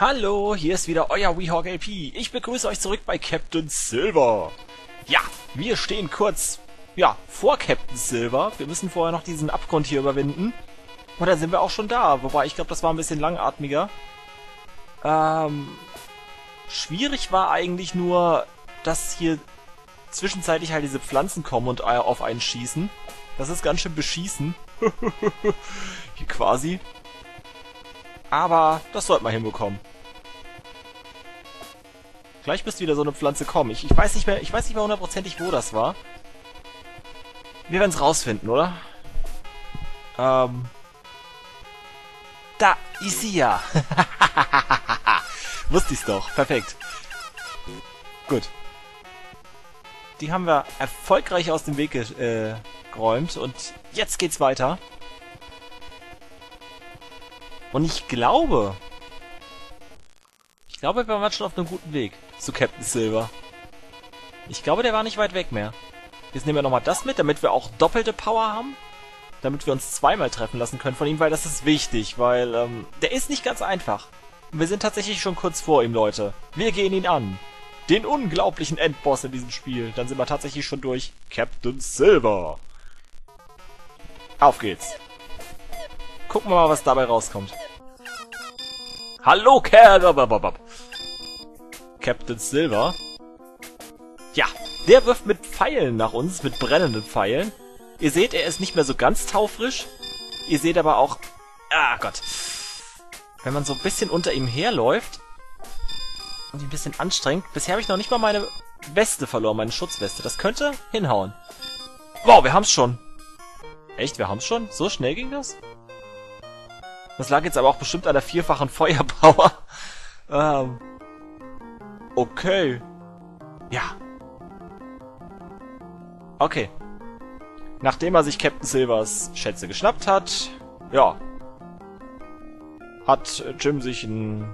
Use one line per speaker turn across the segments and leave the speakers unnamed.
Hallo, hier ist wieder euer Weehawk LP. Ich begrüße euch zurück bei Captain Silver. Ja, wir stehen kurz, ja, vor Captain Silver. Wir müssen vorher noch diesen Abgrund hier überwinden. Und dann sind wir auch schon da. Wobei, ich glaube, das war ein bisschen langatmiger. Ähm, schwierig war eigentlich nur, dass hier zwischenzeitlich halt diese Pflanzen kommen und auf einen schießen. Das ist ganz schön beschießen. hier quasi. Aber das sollte man hinbekommen. Gleich müsste wieder so eine Pflanze kommen. Ich, ich weiß nicht mehr, ich weiß nicht mehr hundertprozentig, wo das war. Wir werden es rausfinden, oder? Ähm. Da ist sie ja. Wusste ich's doch. Perfekt. Gut. Die haben wir erfolgreich aus dem Weg äh, geräumt und jetzt geht's weiter. Und ich glaube... Ich glaube, wir waren schon auf einem guten Weg zu Captain Silver. Ich glaube, der war nicht weit weg mehr. Jetzt nehmen wir nochmal das mit, damit wir auch doppelte Power haben. Damit wir uns zweimal treffen lassen können von ihm, weil das ist wichtig, weil ähm, der ist nicht ganz einfach. Wir sind tatsächlich schon kurz vor ihm, Leute. Wir gehen ihn an. Den unglaublichen Endboss in diesem Spiel. Dann sind wir tatsächlich schon durch Captain Silver. Auf geht's. Gucken wir mal, was dabei rauskommt. Hallo, Kerl! Captain Silver. Ja, der wirft mit Pfeilen nach uns, mit brennenden Pfeilen. Ihr seht, er ist nicht mehr so ganz taufrisch. Ihr seht aber auch... Ah Gott. Wenn man so ein bisschen unter ihm herläuft und ihn ein bisschen anstrengt... Bisher habe ich noch nicht mal meine Weste verloren, meine Schutzweste. Das könnte hinhauen. Wow, wir haben's schon. Echt, wir haben's schon? So schnell ging das? Das lag jetzt aber auch bestimmt an der vierfachen Feuerpower. ähm. Okay. Ja. Okay. Nachdem er sich Captain Silvers Schätze geschnappt hat, ja, hat Jim sich ein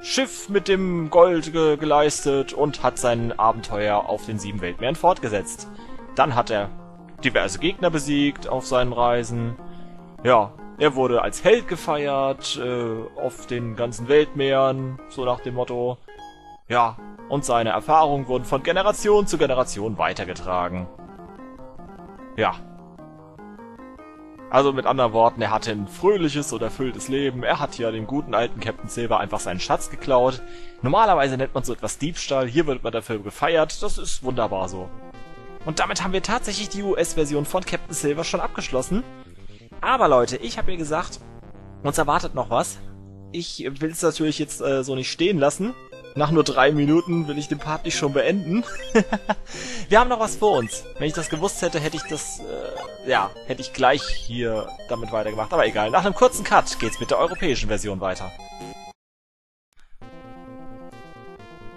Schiff mit dem Gold ge geleistet und hat sein Abenteuer auf den sieben Weltmeeren fortgesetzt. Dann hat er diverse Gegner besiegt auf seinen Reisen. Ja, er wurde als Held gefeiert, äh, auf den ganzen Weltmeeren, so nach dem Motto. Ja, und seine Erfahrungen wurden von Generation zu Generation weitergetragen. Ja. Also mit anderen Worten, er hatte ein fröhliches und erfülltes Leben. Er hat ja dem guten alten Captain Silver einfach seinen Schatz geklaut. Normalerweise nennt man so etwas Diebstahl, hier wird man dafür gefeiert. Das ist wunderbar so. Und damit haben wir tatsächlich die US-Version von Captain Silver schon abgeschlossen. Aber Leute, ich habe ihr gesagt, uns erwartet noch was. Ich will es natürlich jetzt äh, so nicht stehen lassen. Nach nur drei Minuten will ich den Part nicht schon beenden. Wir haben noch was vor uns. Wenn ich das gewusst hätte, hätte ich das, äh, ja, hätte ich gleich hier damit weitergemacht. Aber egal, nach einem kurzen Cut geht's mit der europäischen Version weiter.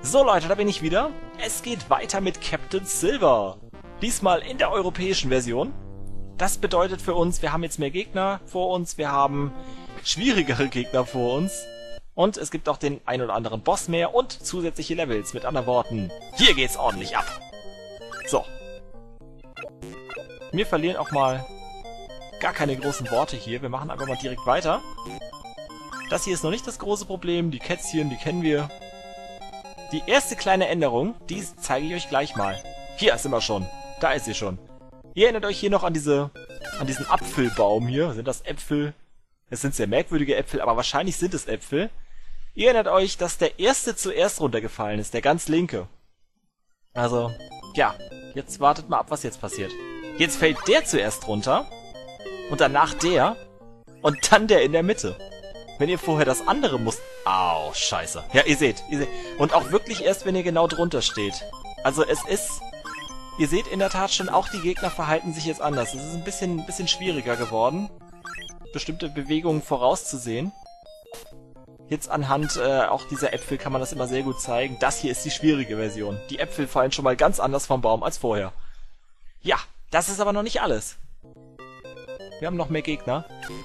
So Leute, da bin ich wieder. Es geht weiter mit Captain Silver. Diesmal in der europäischen Version. Das bedeutet für uns, wir haben jetzt mehr Gegner vor uns, wir haben schwierigere Gegner vor uns. Und es gibt auch den ein oder anderen Boss mehr und zusätzliche Levels. Mit anderen Worten, hier geht's ordentlich ab. So. Wir verlieren auch mal gar keine großen Worte hier. Wir machen einfach mal direkt weiter. Das hier ist noch nicht das große Problem. Die Kätzchen, die kennen wir. Die erste kleine Änderung, die zeige ich euch gleich mal. Hier sind wir schon. Da ist sie schon. Ihr erinnert euch hier noch an diese, an diesen Apfelbaum hier. Sind das Äpfel? Es sind sehr merkwürdige Äpfel, aber wahrscheinlich sind es Äpfel. Ihr erinnert euch, dass der erste zuerst runtergefallen ist, der ganz linke. Also, ja, jetzt wartet mal ab, was jetzt passiert. Jetzt fällt der zuerst runter und danach der und dann der in der Mitte. Wenn ihr vorher das andere musst... Au, scheiße. Ja, ihr seht, ihr seht. Und auch wirklich erst, wenn ihr genau drunter steht. Also es ist Ihr seht in der Tat schon, auch die Gegner verhalten sich jetzt anders. Es ist ein bisschen, ein bisschen schwieriger geworden, bestimmte Bewegungen vorauszusehen. Jetzt anhand äh, auch dieser Äpfel kann man das immer sehr gut zeigen. Das hier ist die schwierige Version. Die Äpfel fallen schon mal ganz anders vom Baum als vorher. Ja, das ist aber noch nicht alles. Wir haben noch mehr Gegner.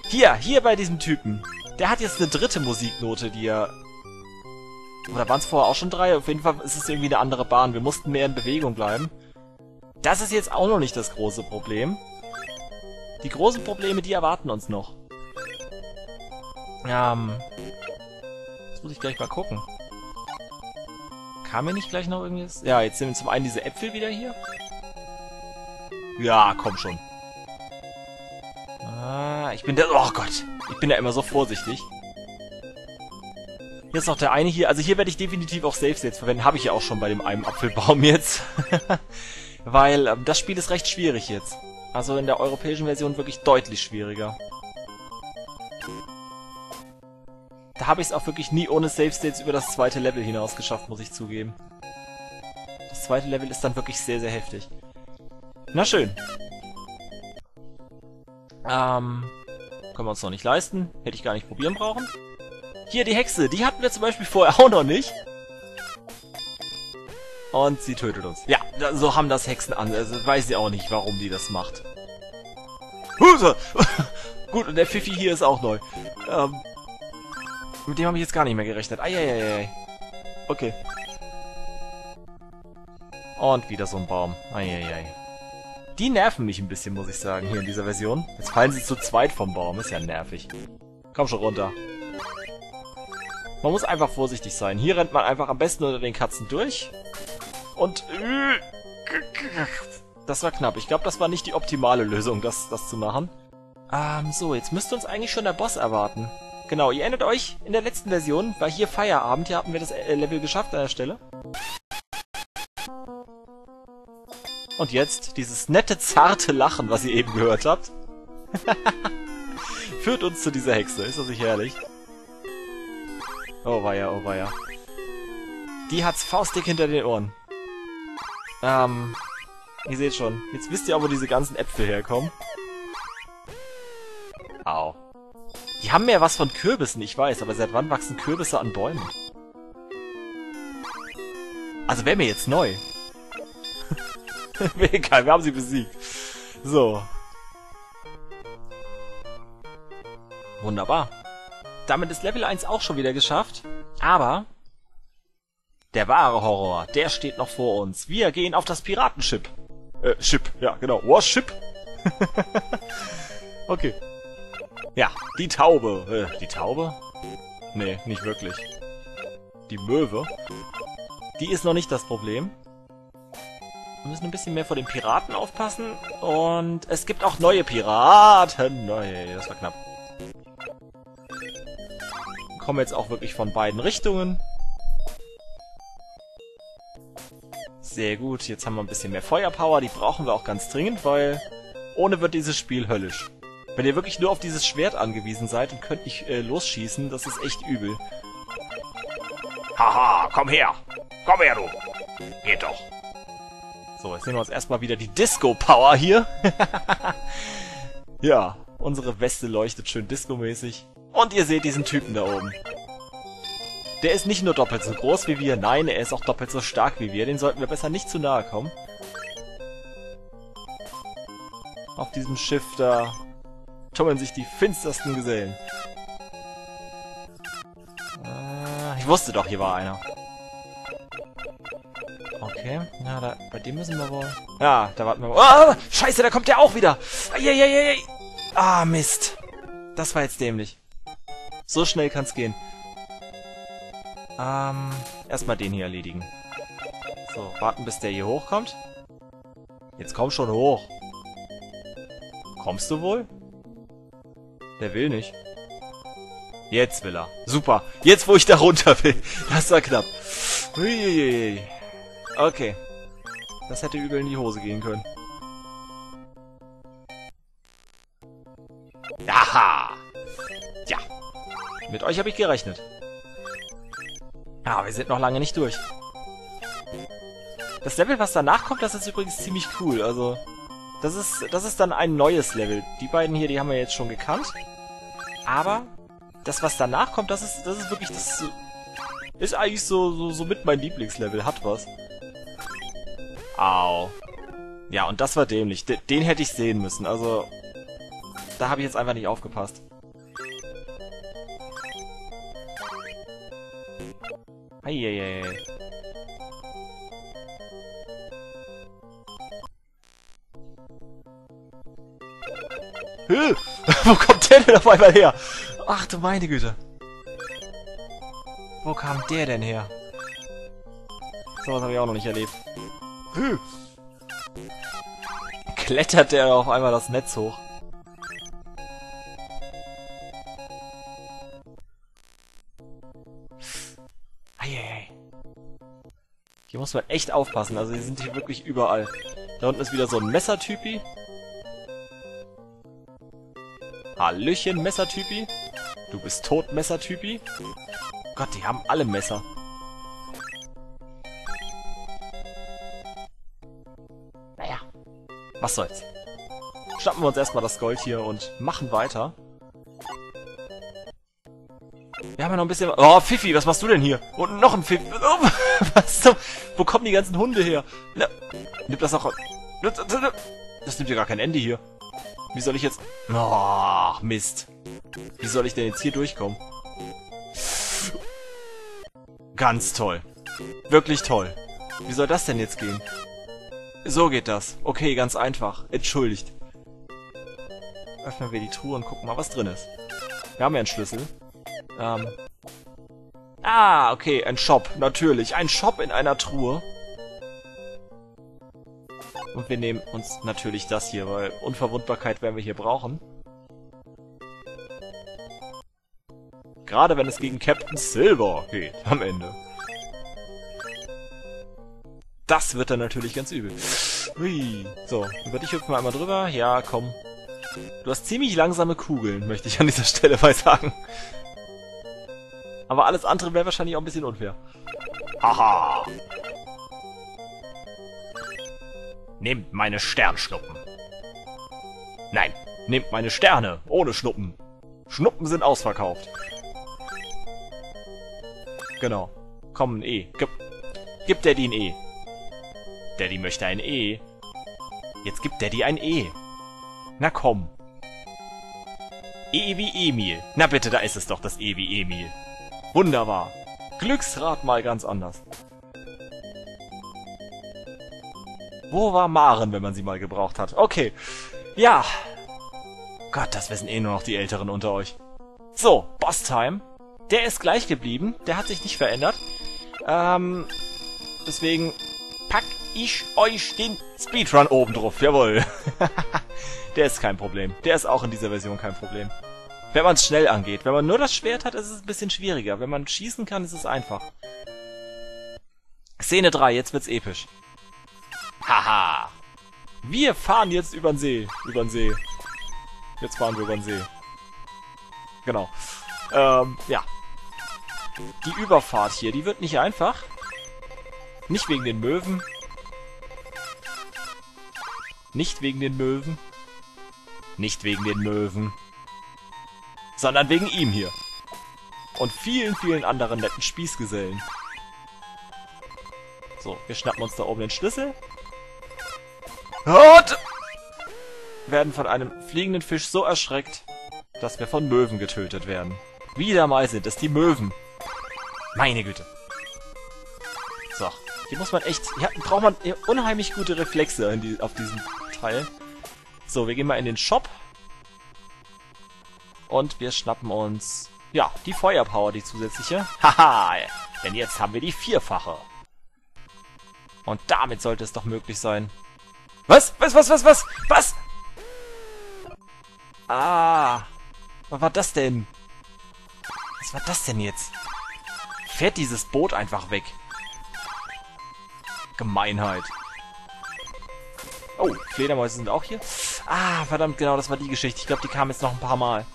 Hier, hier bei diesem Typen. Der hat jetzt eine dritte Musiknote, die er... Oder waren es vorher auch schon drei? Auf jeden Fall ist es irgendwie eine andere Bahn. Wir mussten mehr in Bewegung bleiben. Das ist jetzt auch noch nicht das große Problem. Die großen Probleme, die erwarten uns noch. Ähm. Jetzt muss ich gleich mal gucken. Kam mir nicht gleich noch irgendwas? Ja, jetzt sind zum einen diese Äpfel wieder hier. Ja, komm schon. Ah, ich bin der... Oh Gott. Ich bin da immer so vorsichtig. Hier ist noch der eine hier. Also hier werde ich definitiv auch Safe States verwenden. Habe ich ja auch schon bei dem einen Apfelbaum jetzt. Weil ähm, das Spiel ist recht schwierig jetzt. Also in der europäischen Version wirklich deutlich schwieriger. Da habe ich es auch wirklich nie ohne Safe States über das zweite Level hinaus geschafft, muss ich zugeben. Das zweite Level ist dann wirklich sehr, sehr heftig. Na schön. Ähm, können wir uns noch nicht leisten. Hätte ich gar nicht probieren brauchen. Hier, die Hexe. Die hatten wir zum Beispiel vorher auch noch nicht. Und sie tötet uns. Ja, so haben das Hexen an. Also weiß ich auch nicht, warum die das macht. Huse! Gut, und der Pfiffi hier ist auch neu. Ähm, mit dem habe ich jetzt gar nicht mehr gerechnet. Eieiei. Okay. Und wieder so ein Baum. Eieiei. Die nerven mich ein bisschen, muss ich sagen, hier in dieser Version. Jetzt fallen sie zu zweit vom Baum. Ist ja nervig. Komm schon runter. Man muss einfach vorsichtig sein. Hier rennt man einfach am besten unter den Katzen durch. Und... Das war knapp. Ich glaube, das war nicht die optimale Lösung, das, das zu machen. Ähm, so, jetzt müsste uns eigentlich schon der Boss erwarten. Genau, ihr erinnert euch, in der letzten Version war hier Feierabend. Hier hatten wir das äh, Level geschafft an der Stelle. Und jetzt dieses nette, zarte Lachen, was ihr eben gehört habt. Führt uns zu dieser Hexe. Ist das nicht herrlich? Oh weia, oh weia. Die hat's faustdick hinter den Ohren. Ähm, ihr seht schon. Jetzt wisst ihr auch, wo diese ganzen Äpfel herkommen. Au. Die haben mehr was von Kürbissen, ich weiß, aber seit wann wachsen Kürbisse an Bäumen? Also wäre mir jetzt neu. Egal, wir haben sie besiegt. So. Wunderbar. Damit ist Level 1 auch schon wieder geschafft. Aber der wahre Horror, der steht noch vor uns. Wir gehen auf das Piratenschiff. Äh, Ship, ja, genau. Warship. okay. Ja, die Taube. Äh, die Taube? Nee, nicht wirklich. Die Möwe. Die ist noch nicht das Problem. Wir müssen ein bisschen mehr vor den Piraten aufpassen. Und es gibt auch neue Piraten. Nein, das war knapp. Kommen jetzt auch wirklich von beiden Richtungen. Sehr gut, jetzt haben wir ein bisschen mehr Feuerpower. Die brauchen wir auch ganz dringend, weil ohne wird dieses Spiel höllisch. Wenn ihr wirklich nur auf dieses Schwert angewiesen seid und könnt nicht äh, losschießen, das ist echt übel. Haha, komm her! Komm her, du! Geht doch! So, jetzt nehmen wir uns erstmal wieder die Disco-Power hier. ja, unsere Weste leuchtet schön disco-mäßig. Und ihr seht diesen Typen da oben. Der ist nicht nur doppelt so groß wie wir, nein, er ist auch doppelt so stark wie wir. Den sollten wir besser nicht zu nahe kommen. Auf diesem Schiff da tummeln sich die finstersten Gesellen. Äh, ich wusste doch, hier war einer. Okay, na, da, bei dem müssen wir wohl... Ja, da warten wir wohl... Oh, scheiße, da kommt der auch wieder! Eieieiei. Ah, Mist. Das war jetzt dämlich. So schnell kann's gehen. Ähm, erstmal den hier erledigen. So, warten, bis der hier hochkommt. Jetzt komm schon hoch. Kommst du wohl? Der will nicht. Jetzt will er. Super. Jetzt, wo ich da runter will. Das war knapp. Uiuiui. Okay. Das hätte übel in die Hose gehen können. Aha! Ja. Mit euch habe ich gerechnet. Ja, wir sind noch lange nicht durch. Das Level, was danach kommt, das ist übrigens ziemlich cool. Also, das ist, das ist dann ein neues Level. Die beiden hier, die haben wir jetzt schon gekannt. Aber das, was danach kommt, das ist, das ist wirklich, das ist eigentlich so, so, so mit mein Lieblingslevel. Hat was. Au. Ja, und das war dämlich. Den, den hätte ich sehen müssen. Also, da habe ich jetzt einfach nicht aufgepasst. Eieiei. Wo kommt der denn auf einmal her? Ach du meine Güte. Wo kam der denn her? So was habe ich auch noch nicht erlebt. Hm. Klettert der auf einmal das Netz hoch. Eieiei. Hier muss man echt aufpassen, also die sind hier wirklich überall. Da unten ist wieder so ein Messertypi. Hallöchen, Messertypi. Du bist tot, Messertypi. Gott, die haben alle Messer. Naja, was soll's. Schnappen wir uns erstmal das Gold hier und machen weiter. Wir haben ja noch ein bisschen... Oh, Fifi, was machst du denn hier? Und noch ein Fifi. Oh, was so? Wo kommen die ganzen Hunde her? Na, nimm das auch... Das nimmt ja gar kein Ende hier. Wie soll ich jetzt... Oh, Mist. Wie soll ich denn jetzt hier durchkommen? Ganz toll. Wirklich toll. Wie soll das denn jetzt gehen? So geht das. Okay, ganz einfach. Entschuldigt. Öffnen wir die Truhe und gucken mal, was drin ist. Wir haben ja einen Schlüssel. Ähm. Ah, okay, ein Shop. Natürlich. Ein Shop in einer Truhe. Und wir nehmen uns natürlich das hier, weil Unverwundbarkeit werden wir hier brauchen. Gerade wenn es gegen Captain Silver geht am Ende. Das wird dann natürlich ganz übel. Hui. So, über dich hüpfen wir einmal drüber. Ja, komm. Du hast ziemlich langsame Kugeln, möchte ich an dieser Stelle mal sagen. Aber alles andere wäre wahrscheinlich auch ein bisschen unfair. Haha. Nehmt meine Sternschnuppen. Nein, nehmt meine Sterne, ohne Schnuppen. Schnuppen sind ausverkauft. Genau. Komm, ein E. Gib, gib Daddy ein E. Daddy möchte ein E. Jetzt gibt Daddy ein E. Na komm. E wie Emil. Na bitte, da ist es doch das E wie Emil. Wunderbar. Glücksrad mal ganz anders. Wo war Maren, wenn man sie mal gebraucht hat? Okay. Ja. Gott, das wissen eh nur noch die Älteren unter euch. So, Boss-Time. Der ist gleich geblieben. Der hat sich nicht verändert. Ähm, deswegen pack ich euch den Speedrun oben drauf. Jawohl. der ist kein Problem. Der ist auch in dieser Version kein Problem. Wenn man es schnell angeht. Wenn man nur das Schwert hat, ist es ein bisschen schwieriger. Wenn man schießen kann, ist es einfach. Szene 3, jetzt wird's episch. Haha. Wir fahren jetzt über den See. Über den See. Jetzt fahren wir über den See. Genau. Ähm, ja. Die Überfahrt hier, die wird nicht einfach. Nicht wegen den Möwen. Nicht wegen den Möwen. Nicht wegen den Möwen. Sondern wegen ihm hier. Und vielen, vielen anderen netten Spießgesellen. So, wir schnappen uns da oben den Schlüssel. Und werden von einem fliegenden Fisch so erschreckt, dass wir von Möwen getötet werden. Wieder mal sind es die Möwen. Meine Güte. So, hier muss man echt... Hier braucht man unheimlich gute Reflexe die, auf diesem Teil. So, wir gehen mal in den Shop. Und wir schnappen uns... Ja, die Feuerpower, die zusätzliche. Haha, denn jetzt haben wir die vierfache. Und damit sollte es doch möglich sein. Was? Was, was, was, was? Was? Ah. Was war das denn? Was war das denn jetzt? Fährt dieses Boot einfach weg. Gemeinheit. Oh, Fledermäuse sind auch hier. Ah, verdammt, genau, das war die Geschichte. Ich glaube, die kam jetzt noch ein paar Mal.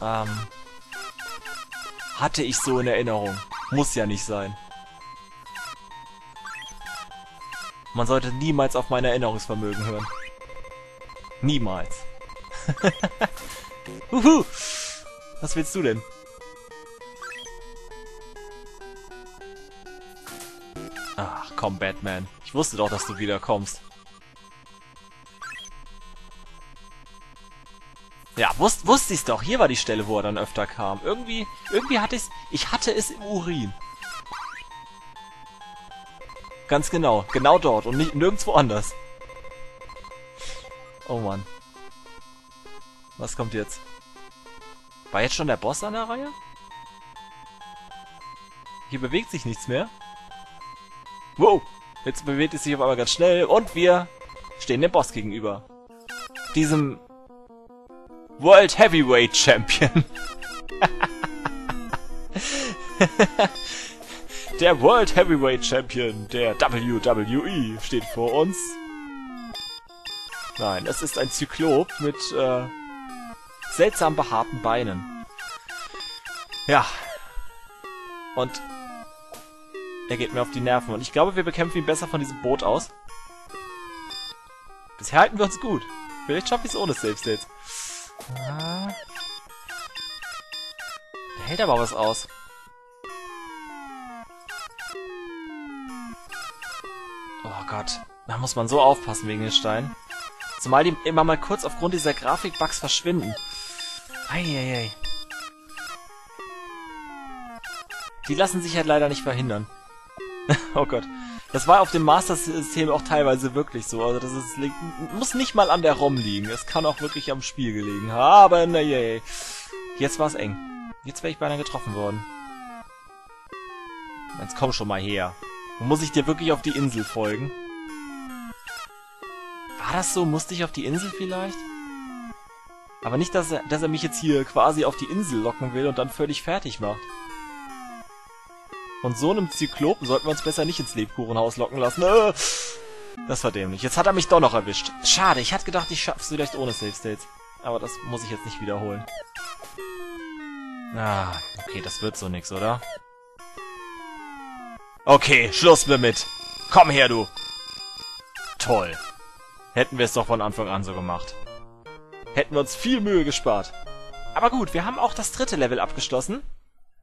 Ähm. Hatte ich so in Erinnerung. Muss ja nicht sein. Man sollte niemals auf mein Erinnerungsvermögen hören. Niemals. Uhu. Was willst du denn? Ach, komm, Batman. Ich wusste doch, dass du wieder Ja, wusst, wusste ich's doch. Hier war die Stelle, wo er dann öfter kam. Irgendwie, irgendwie hatte ich's, ich hatte es im Urin. Ganz genau. Genau dort und nicht nirgendwo anders. Oh Mann. Was kommt jetzt? War jetzt schon der Boss an der Reihe? Hier bewegt sich nichts mehr. Wow, jetzt bewegt es sich auf einmal ganz schnell und wir stehen dem Boss gegenüber. Diesem World Heavyweight Champion. der World Heavyweight Champion der WWE steht vor uns. Nein, es ist ein Zyklop mit äh, seltsam behaarten Beinen. Ja. Und er geht mir auf die Nerven. Und ich glaube, wir bekämpfen ihn besser von diesem Boot aus. Bisher halten wir uns gut. Vielleicht schaffe ich es ohne Save States. Ah. Hält aber was aus. Oh Gott. Da muss man so aufpassen wegen den Steinen. Zumal die immer mal kurz aufgrund dieser Grafikbugs verschwinden. Eieiei. Die lassen sich halt leider nicht verhindern. oh Gott. Das war auf dem Master-System auch teilweise wirklich so. Also das ist, muss nicht mal an der ROM liegen. Es kann auch wirklich am Spiel gelegen haben. Aber naja, jetzt war es eng. Jetzt wäre ich beinahe getroffen worden. Jetzt komm schon mal her. Muss ich dir wirklich auf die Insel folgen? War das so? Musste ich auf die Insel vielleicht? Aber nicht, dass er, dass er mich jetzt hier quasi auf die Insel locken will und dann völlig fertig macht. Von so einem Zyklopen sollten wir uns besser nicht ins Lebkuchenhaus locken lassen. Äh, das war dämlich. Jetzt hat er mich doch noch erwischt. Schade, ich hatte gedacht, ich schaff's vielleicht ohne Save States. Aber das muss ich jetzt nicht wiederholen. Ah, okay, das wird so nix, oder? Okay, Schluss damit. Komm her, du. Toll. Hätten wir es doch von Anfang an so gemacht. Hätten wir uns viel Mühe gespart. Aber gut, wir haben auch das dritte Level abgeschlossen.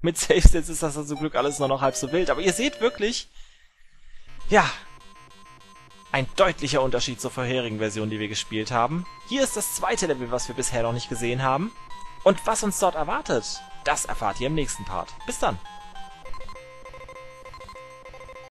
Mit Safe States ist das zum Glück alles nur noch halb so wild. Aber ihr seht wirklich, ja, ein deutlicher Unterschied zur vorherigen Version, die wir gespielt haben. Hier ist das zweite Level, was wir bisher noch nicht gesehen haben. Und was uns dort erwartet, das erfahrt ihr im nächsten Part. Bis dann!